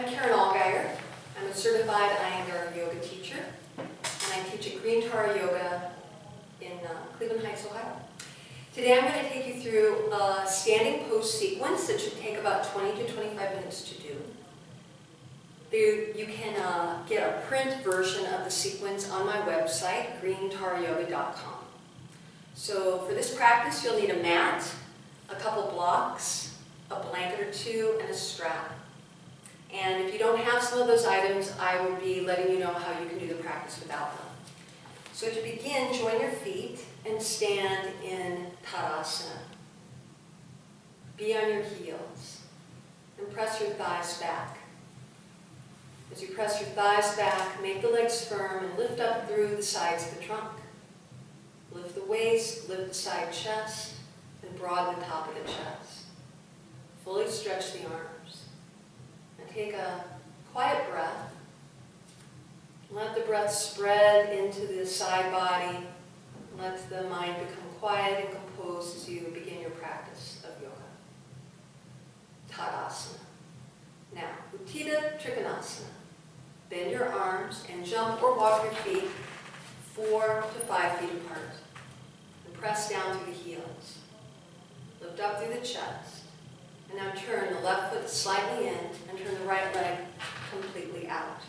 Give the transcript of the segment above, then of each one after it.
I'm Karen Allgire. I'm a certified Iyengar yoga teacher, and I teach at Green Tara Yoga in uh, Cleveland Heights, Ohio. Today I'm going to take you through a standing pose sequence that should take about 20 to 25 minutes to do. You can uh, get a print version of the sequence on my website, greentarayoga.com. So for this practice, you'll need a mat, a couple blocks, a blanket or two, and a strap. And if you don't have some of those items, I will be letting you know how you can do the practice without them. So to begin, join your feet and stand in Tadasana. Be on your heels and press your thighs back. As you press your thighs back, make the legs firm and lift up through the sides of the trunk. Lift the waist, lift the side chest, and broaden the top of the chest. Fully stretch the arms. Take a quiet breath. Let the breath spread into the side body. Let the mind become quiet and composed as you begin your practice of yoga. Tadasana. Now, Utthita Trikonasana. Bend your arms and jump or walk your feet four to five feet apart. And press down through the heels. Lift up through the chest. And now turn the left foot slightly in and turn the right leg completely out.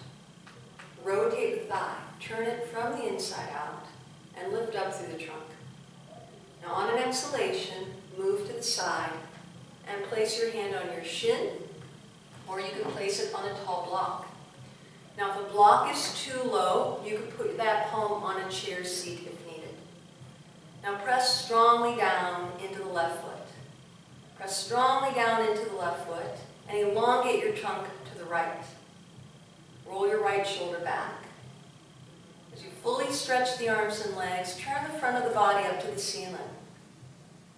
Rotate the thigh. Turn it from the inside out and lift up through the trunk. Now on an exhalation, move to the side and place your hand on your shin or you can place it on a tall block. Now if the block is too low, you can put that palm on a chair seat if needed. Now press strongly down into the left foot. Press strongly down into the left foot and elongate your trunk to the right. Roll your right shoulder back. As you fully stretch the arms and legs, turn the front of the body up to the ceiling.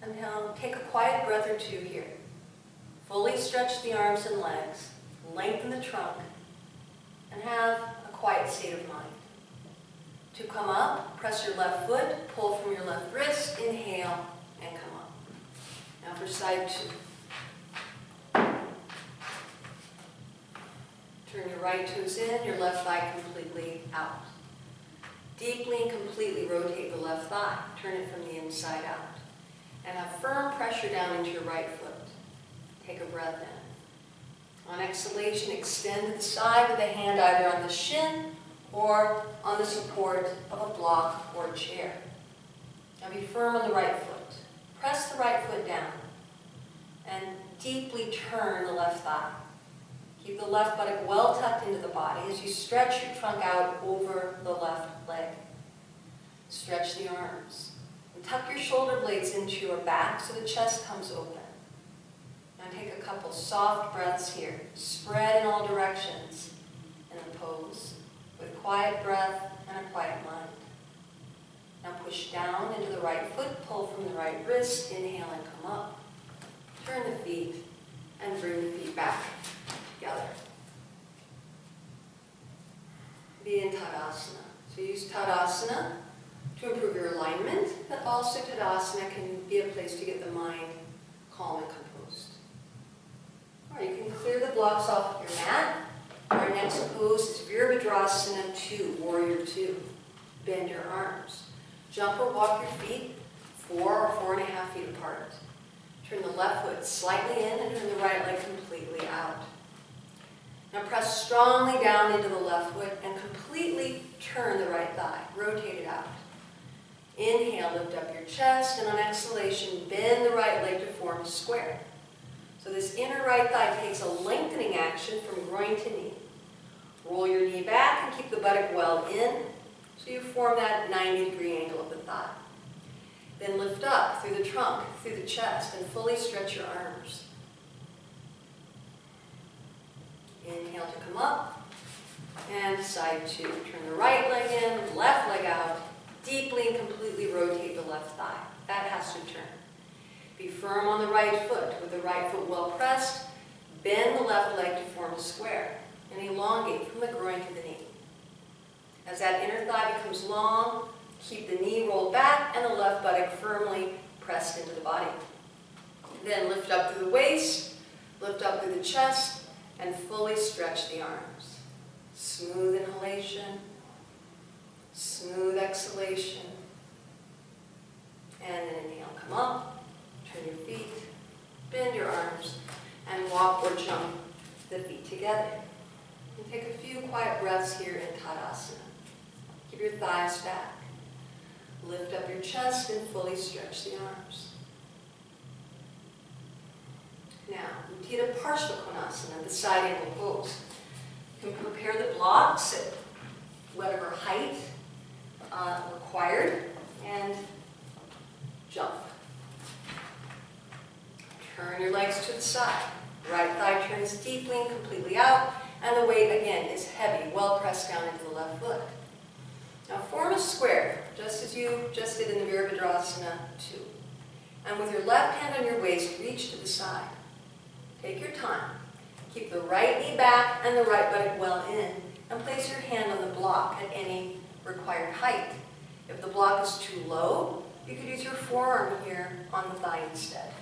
And take a quiet breath or two here. Fully stretch the arms and legs, lengthen the trunk, and have a quiet state of mind. To come up, press your left foot, pull from your left wrist, inhale. Now for side two. Turn your right toes in, your left thigh completely out. Deeply and completely rotate the left thigh. Turn it from the inside out. And have firm pressure down into your right foot. Take a breath in. On exhalation, extend to the side with the hand either on the shin or on the support of a block or chair. Now be firm on the right foot. Press the right foot down and deeply turn the left thigh. Keep the left buttock well tucked into the body as you stretch your trunk out over the left leg. Stretch the arms. And tuck your shoulder blades into your back so the chest comes open. Now take a couple soft breaths here. Spread in all directions in the pose with quiet breath and a quiet mind. Now push down into the right foot, pull from the right wrist, inhale and come up. Turn the feet and bring the feet back together. Be in Tadasana. So use Tadasana to improve your alignment, but also Tadasana can be a place to get the mind calm and composed. Or you can clear the blocks off your mat. Our next pose is Virabhadrasana 2, Warrior 2. Bend your arms. Jump or walk your feet four or four and a half feet apart. Turn the left foot slightly in and turn the right leg completely out. Now press strongly down into the left foot and completely turn the right thigh. Rotate it out. Inhale, lift up your chest, and on exhalation, bend the right leg to form a square. So this inner right thigh takes a lengthening action from groin to knee. Roll your knee back and keep the buttock well in, so you form that 90 degree angle of the thigh. Then lift up through the trunk, through the chest, and fully stretch your arms. Inhale to come up, and side two. Turn the right leg in, left leg out, deeply and completely rotate the left thigh. That has to turn. Be firm on the right foot, with the right foot well pressed. Bend the left leg to form a square, and elongate from the groin to the knee. As that inner thigh becomes long, keep the knee rolled back and the left buttock firmly pressed into the body. Then lift up through the waist, lift up through the chest, and fully stretch the arms. Smooth inhalation, smooth exhalation. And then inhale, come up, turn your feet, bend your arms, and walk or jump the feet together. And take a few quiet breaths here in Tadasana. Keep your thighs back. Lift up your chest and fully stretch the arms. Now, Utthita Parshva Konasana, the side angle pose. You can prepare the blocks at whatever height uh, required and jump. Turn your legs to the side. Right thigh turns deeply and completely out, and the weight again is heavy, well pressed down into the left foot. Now form a square, just as you just did in the Virabhadrasana 2. And with your left hand on your waist, reach to the side. Take your time. Keep the right knee back and the right buttock well in, and place your hand on the block at any required height. If the block is too low, you could use your forearm here on the thigh instead.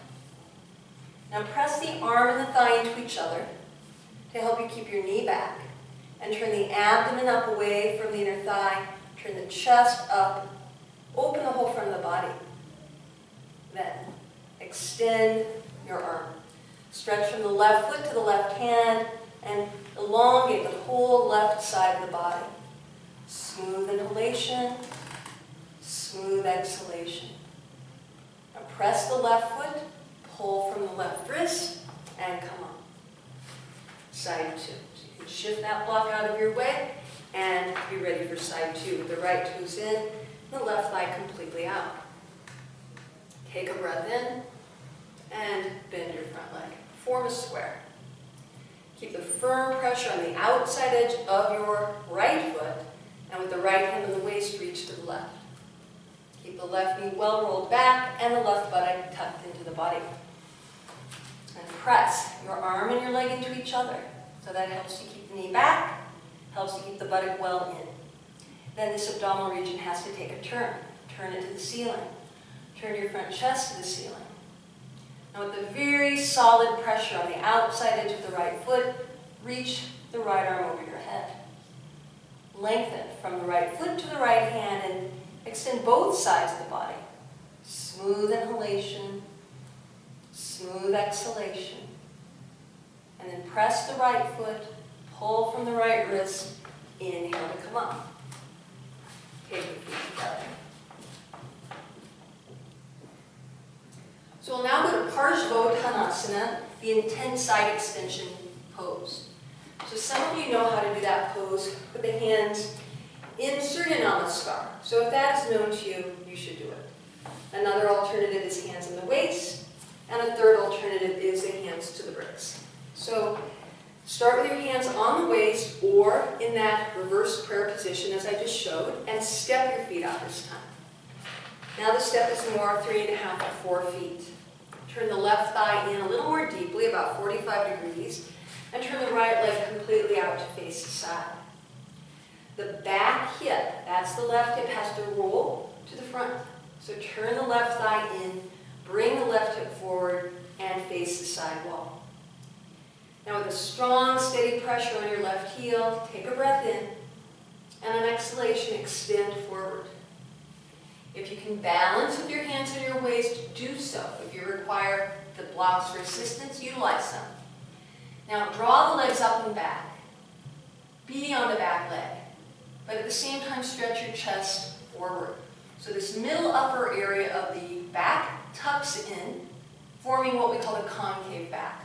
Now press the arm and the thigh into each other to help you keep your knee back, and turn the abdomen up away from the inner thigh Turn the chest up. Open the whole front of the body. Then extend your arm. Stretch from the left foot to the left hand and elongate the whole left side of the body. Smooth inhalation, smooth exhalation. Now press the left foot, pull from the left wrist, and come up. Side two. So you can shift that block out of your way and be ready for side two. With the right toes in, the left thigh completely out. Take a breath in and bend your front leg. Form a square. Keep the firm pressure on the outside edge of your right foot and with the right hand on the waist, reach to the left. Keep the left knee well rolled back and the left buttock tucked into the body. And press your arm and your leg into each other. So that helps you keep the knee back helps to keep the buttock well in. Then this abdominal region has to take a turn. Turn it to the ceiling. Turn your front chest to the ceiling. Now with a very solid pressure on the outside edge of the right foot, reach the right arm over your head. Lengthen from the right foot to the right hand and extend both sides of the body. Smooth inhalation, smooth exhalation. And then press the right foot Pull from the right wrist. Inhale to come up. Take your feet together. So we'll now go to Parsvottanasana, the intense side extension pose. So some of you know how to do that pose. Put the hands in Surya Namaskar. So if that is known to you, you should do it. Another alternative is hands in the waist, and a third alternative is the hands to the bricks. So Start with your hands on the waist or in that reverse prayer position as I just showed, and step your feet out this time. Now the step is more three and a half to four feet. Turn the left thigh in a little more deeply, about 45 degrees, and turn the right leg completely out to face the side. The back hip, that's the left hip, has to roll to the front. So turn the left thigh in, bring the left hip forward, and face the side wall. Now with a strong, steady pressure on your left heel, take a breath in, and an exhalation, extend forward. If you can balance with your hands on your waist, do so. If you require the blocks for assistance, utilize them. Now draw the legs up and back. Be on the back leg. But at the same time, stretch your chest forward. So this middle upper area of the back tucks in, forming what we call a concave back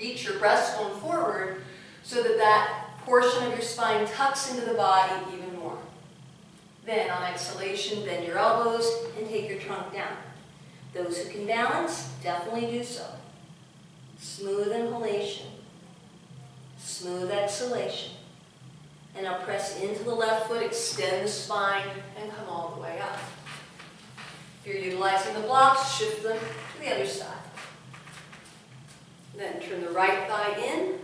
reach your breastbone forward so that that portion of your spine tucks into the body even more. Then on exhalation, bend your elbows and take your trunk down. Those who can balance, definitely do so. Smooth inhalation. Smooth exhalation. And now press into the left foot, extend the spine, and come all the way up. If you're utilizing the blocks, shift them to the other side. Then turn the right thigh in,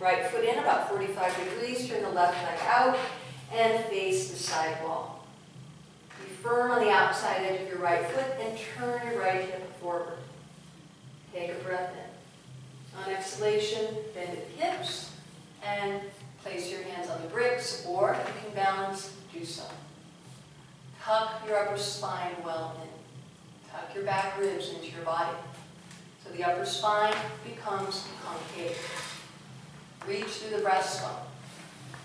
right foot in about 45 degrees, turn the left leg out, and face the side wall. Be firm on the outside edge of your right foot and turn your right hip forward. Take a breath in. On exhalation, bend the hips and place your hands on the bricks, or if you can balance, do so. Tuck your upper spine well in. Tuck your back ribs into your body. So the upper spine becomes concave. Reach through the breastbone.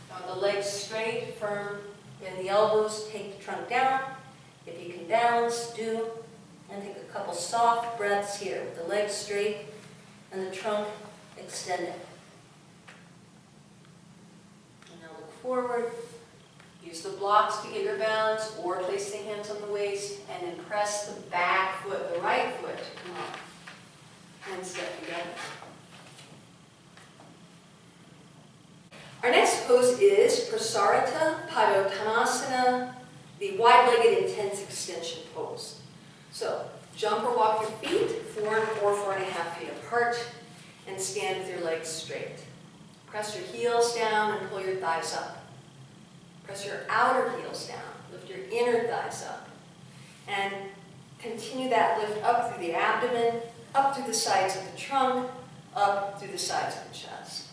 Now the legs straight, firm, bend the elbows, take the trunk down. If you can balance, do. And take a couple soft breaths here with the legs straight and the trunk extended. And now look forward. Use the blocks to get your balance or place the hands on the waist and then press the back foot, the right foot to come up and step together. Our next pose is Prasarita Padottanasana, the wide-legged intense extension pose. So jump or walk your feet four or four and a half feet apart and stand with your legs straight. Press your heels down and pull your thighs up. Press your outer heels down, lift your inner thighs up. And continue that lift up through the abdomen, up through the sides of the trunk, up through the sides of the chest.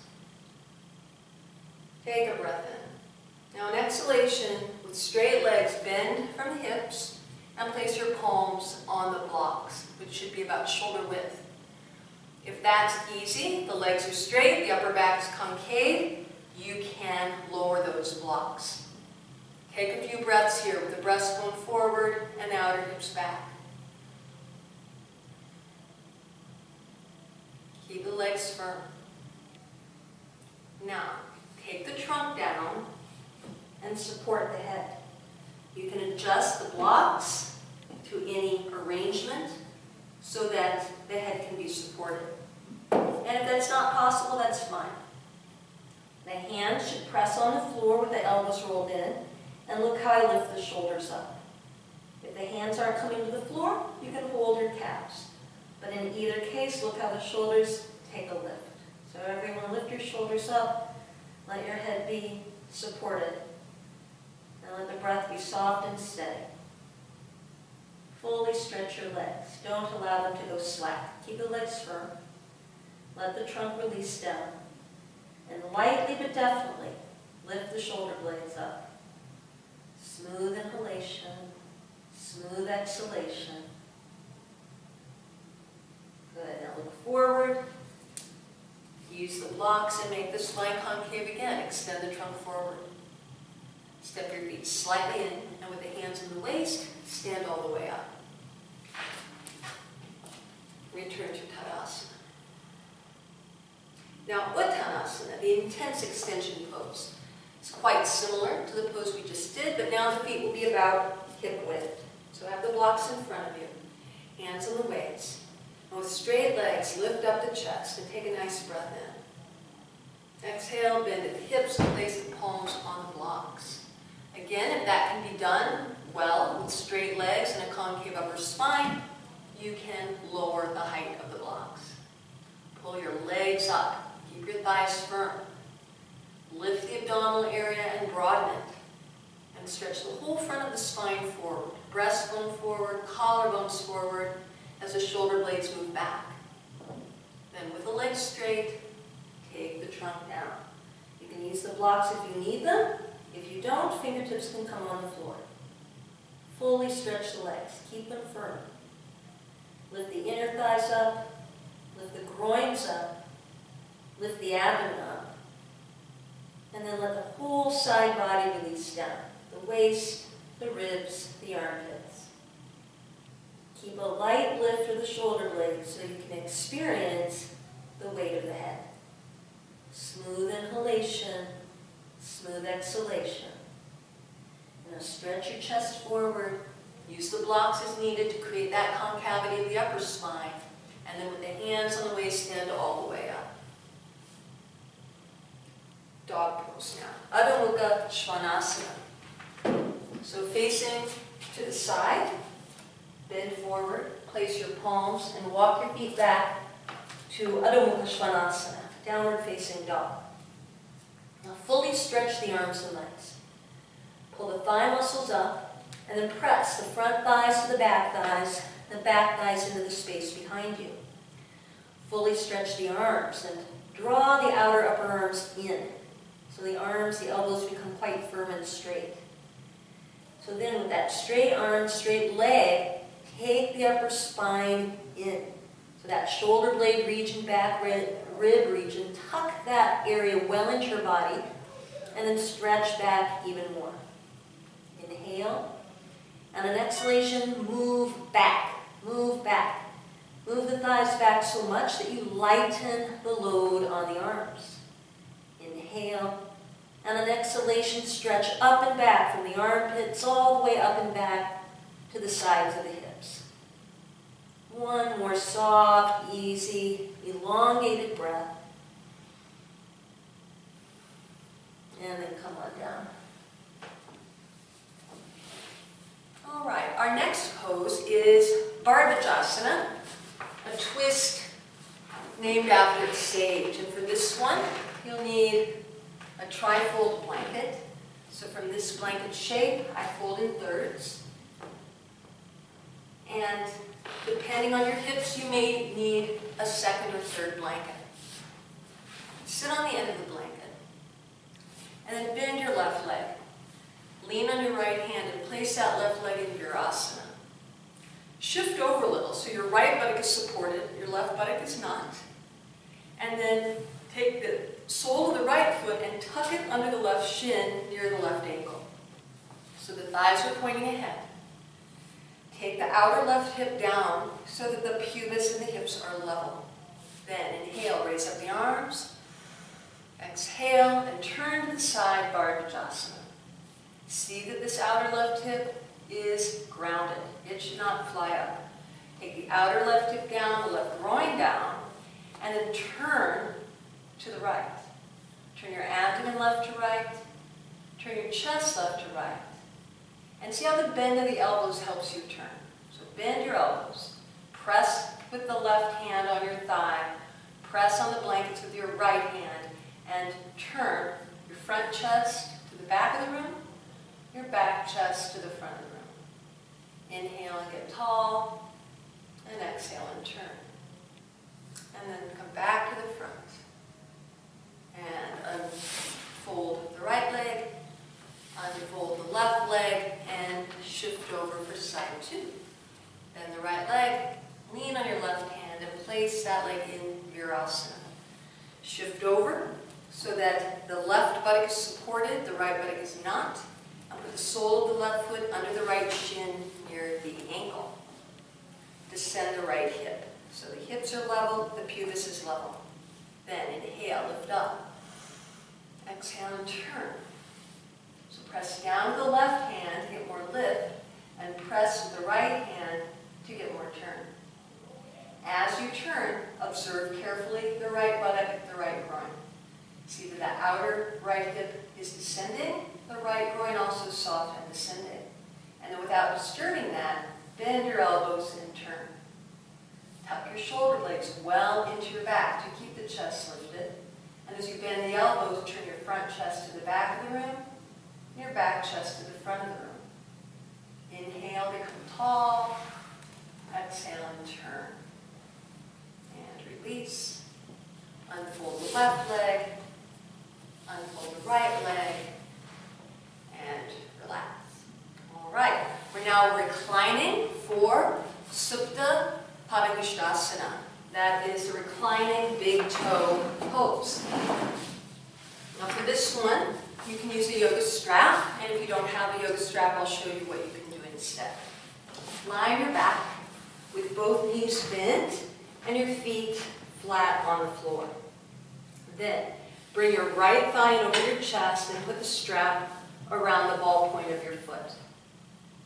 Take a breath in. Now, on exhalation, with straight legs, bend from the hips and place your palms on the blocks, which should be about shoulder width. If that's easy, the legs are straight, the upper back is concave, you can lower those blocks. Take a few breaths here with the breastbone forward and outer hips back. Keep the legs firm. Now, take the trunk down and support the head. You can adjust the blocks to any arrangement so that the head can be supported. And if that's not possible, that's fine. The hands should press on the floor with the elbows rolled in, and look how I lift the shoulders up. If the hands aren't coming to the floor, you can hold your calves. But in either case, look how the shoulders take a lift. So everyone lift your shoulders up, let your head be supported, and let the breath be soft and steady. Fully stretch your legs. Don't allow them to go slack. Keep the legs firm. Let the trunk release down. And lightly but definitely lift the shoulder blades up. Smooth inhalation, smooth exhalation. Good. Now look forward. Use the blocks and make the spine concave again. Extend the trunk forward. Step your feet slightly in, and with the hands in the waist, stand all the way up. Return to Tadasana. Now, Uttanasana, the intense extension pose, is quite similar to the pose we just did, but now the feet will be about hip width. So have the blocks in front of you, hands on the waist. With straight legs, lift up the chest and take a nice breath in. Exhale, bend at the hips and place the palms on the blocks. Again, if that can be done well with straight legs and a concave upper spine, you can lower the height of the blocks. Pull your legs up. Keep your thighs firm. Lift the abdominal area and broaden it. And stretch the whole front of the spine forward. Breastbone forward, collarbones forward, as the shoulder blades move back. Then with the legs straight, take the trunk down. You can use the blocks if you need them. If you don't, fingertips can come on the floor. Fully stretch the legs. Keep them firm. Lift the inner thighs up. Lift the groins up. Lift the abdomen up. And then let the whole side body release down. The waist, the ribs, the armpits. Keep a light lift of the shoulder blades so you can experience the weight of the head. Smooth inhalation, smooth exhalation. Now stretch your chest forward. Use the blocks as needed to create that concavity of the upper spine. And then with the hands on the waist, stand all the way up. Dog pose now. Adho Mukha Svanasana. So facing to the side, bend forward, place your palms, and walk your feet back to Adho Mukha Svanasana, downward facing dog. Now fully stretch the arms and legs. Pull the thigh muscles up, and then press the front thighs to the back thighs, the back thighs into the space behind you. Fully stretch the arms and draw the outer upper arms in. So the arms, the elbows become quite firm and straight. So then with that straight arm, straight leg, take the upper spine in. So that shoulder blade region, back rib, rib region, tuck that area well into your body, and then stretch back even more. Inhale, and an exhalation, move back, move back. Move the thighs back so much that you lighten the load on the arms. Inhale, and an exhalation, stretch up and back from the armpits all the way up and back to the sides of the hips. One more soft, easy, elongated breath. And then come on down. All right, our next pose is Bharadvajasana, a twist named after a sage. And for this one, you'll need a trifold blanket. So from this blanket shape, I fold in thirds. And depending on your hips, you may need a second or third blanket. Sit on the end of the blanket. And then bend your left leg. Lean on your right hand and place that left leg in Virasana. Shift over a little so your right buttock is supported, your left buttock is not. And then take the sole of the right foot and tuck it under the left shin near the left ankle. So the thighs are pointing ahead. Take the outer left hip down so that the pubis and the hips are level. Then inhale, raise up the arms. Exhale and turn to the side, Bharadvajasana. See that this outer left hip is grounded. It should not fly up. Take the outer left hip down, the left groin down, and then turn to the right. Turn your abdomen left to right. Turn your chest left to right. And see how the bend of the elbows helps you turn. So bend your elbows. Press with the left hand on your thigh. Press on the blankets with your right hand. And turn your front chest to the back of the room, your back chest to the front of the room. Inhale and get tall. And exhale and turn. And then come back to the front and unfold the right leg, Uh, unfold the left leg, and shift over for side two. Then the right leg, lean on your left hand and place that leg in Virasana. Shift over so that the left buttock is supported, the right buttock is not. And put the sole of the left foot under the right shin near the ankle. Descend the right hip. So the hips are level, the pubis is level. Then inhale, lift up. Exhale and turn. So press down with the left hand to get more lift, and press with the right hand to get more turn. As you turn, observe carefully the right buttock, the right groin. See that the outer right hip is descending, the right groin also soft and descending. And then without disturbing that, bend your elbows and turn. Tuck your shoulder blades well into your back to keep the chest lifted. And as you bend the elbows, turn your front chest to the back of the room, your back chest to the front of the room. Inhale, become tall. Exhale and turn. And release. Unfold the left leg. Unfold the right leg. And relax. All right. We're now reclining for Supta Padangusthasana. That is a reclining big toe pose. Now for this one, you can use a yoga strap, and if you don't have a yoga strap, I'll show you what you can do instead. Lie on your back with both knees bent and your feet flat on the floor. Then, bring your right thigh over your chest and put the strap around the ball point of your foot.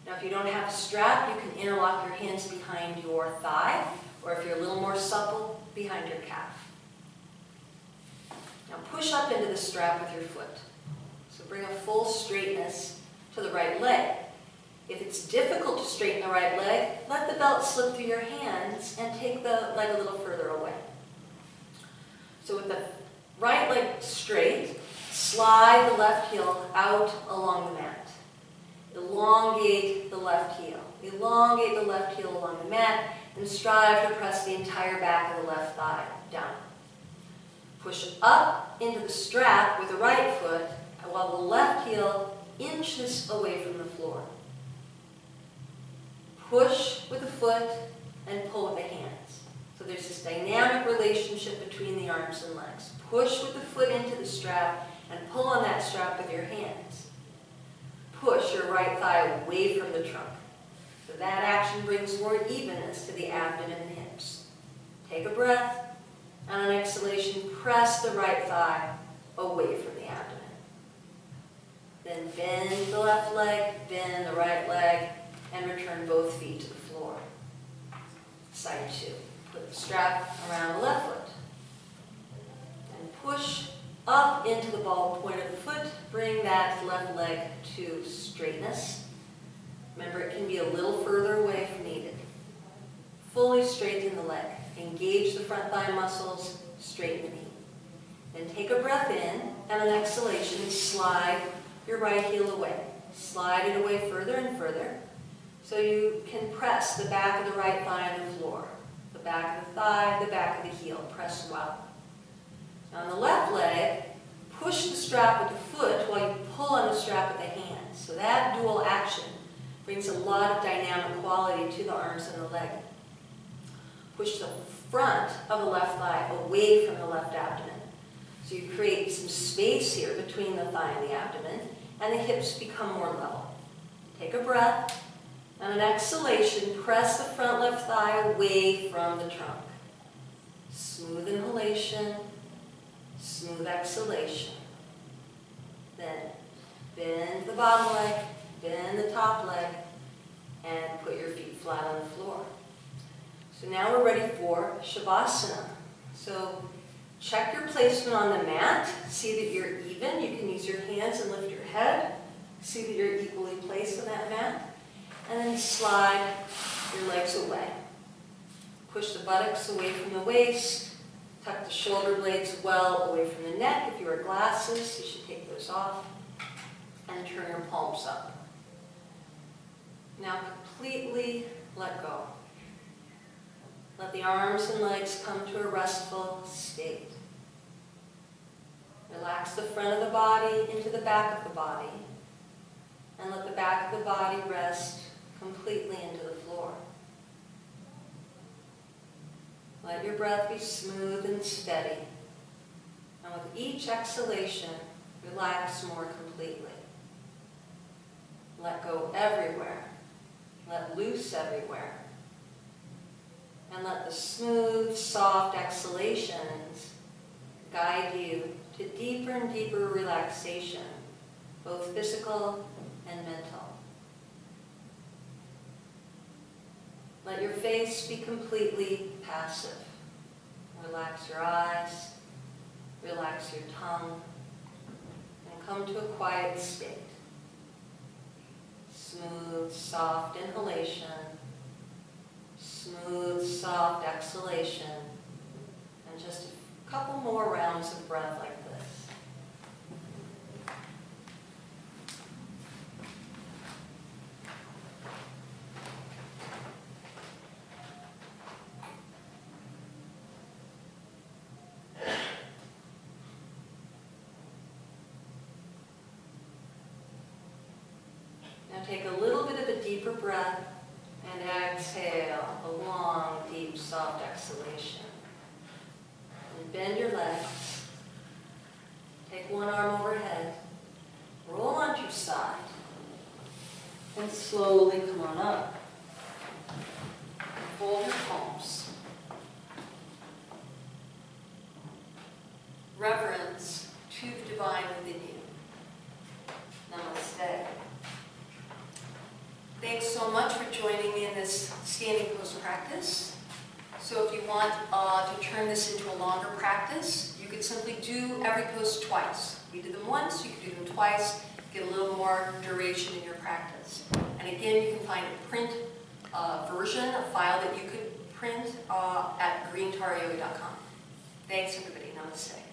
Now if you don't have a strap, you can interlock your hands behind your thigh, or if you're a little more supple, behind your calf. Now push up into the strap with your foot. So bring a full straightness to the right leg. If it's difficult to straighten the right leg, let the belt slip through your hands and take the leg a little further away. So with the right leg straight, slide the left heel out along the mat. Elongate the left heel. Elongate the left heel along the mat and strive to press the entire back of the left thigh down. Push up into the strap with the right foot while the left heel inches away from the floor. Push with the foot and pull with the hands. So there's this dynamic relationship between the arms and legs. Push with the foot into the strap and pull on that strap with your hands. Push your right thigh away from the trunk. So that action brings more evenness to the abdomen and hips. Take a breath, and on exhalation, press the right thigh away from the abdomen. Then bend the left leg, bend the right leg, and return both feet to the floor. Side two. Put the strap around the left foot. And push up into the ball point of the foot. Bring that left leg to straightness. Remember, it can be a little further away if needed. Fully straighten the leg. Engage the front thigh muscles, straighten the knee. Then take a breath in, and an exhalation, slide your right heel away. Slide it away further and further, so you can press the back of the right thigh on the floor. The back of the thigh, the back of the heel, press well. Now on the left leg, push the strap with the foot while you pull on the strap with the hand. So that dual action brings a lot of dynamic quality to the arms and the leg. Push the front of the left thigh away from the left abdomen. So you create some space here between the thigh and the abdomen, and the hips become more level. Take a breath, and an exhalation, press the front left thigh away from the trunk. Smooth inhalation, smooth exhalation. Then bend the bottom leg, bend the top leg, and put your feet flat on the floor. So now we're ready for Shavasana. So check your placement on the mat. See that you're even. You can use your hands and lift your head. See that you're equally placed on that mat. And then slide your legs away. Push the buttocks away from the waist. Tuck the shoulder blades well away from the neck. If you wear glasses, you should take those off. And turn your palms up. Now completely let go. Let the arms and legs come to a restful state. Relax the front of the body into the back of the body. And let the back of the body rest completely into the floor. Let your breath be smooth and steady. And with each exhalation, relax more completely. Let go everywhere. Let loose everywhere and let the smooth, soft exhalations guide you to deeper and deeper relaxation, both physical and mental. Let your face be completely passive. Relax your eyes, relax your tongue, and come to a quiet state. Smooth, soft inhalation smooth, soft exhalation, and just a couple more rounds of breath like Take a little bit of a deeper breath and exhale, a long, deep, soft exhalation. And bend your legs. Take one arm overhead. Roll onto your side. And slowly come on up. Fold your palms. Reverence to the divine within you. Namaste. Thanks so much for joining me in this standing pose practice. So if you want uh, to turn this into a longer practice, you could simply do every post twice. You did them once, you could do them twice, get a little more duration in your practice. And again, you can find a print uh, version, a file that you could print uh, at greentarayoga.com. Thanks everybody, namaste.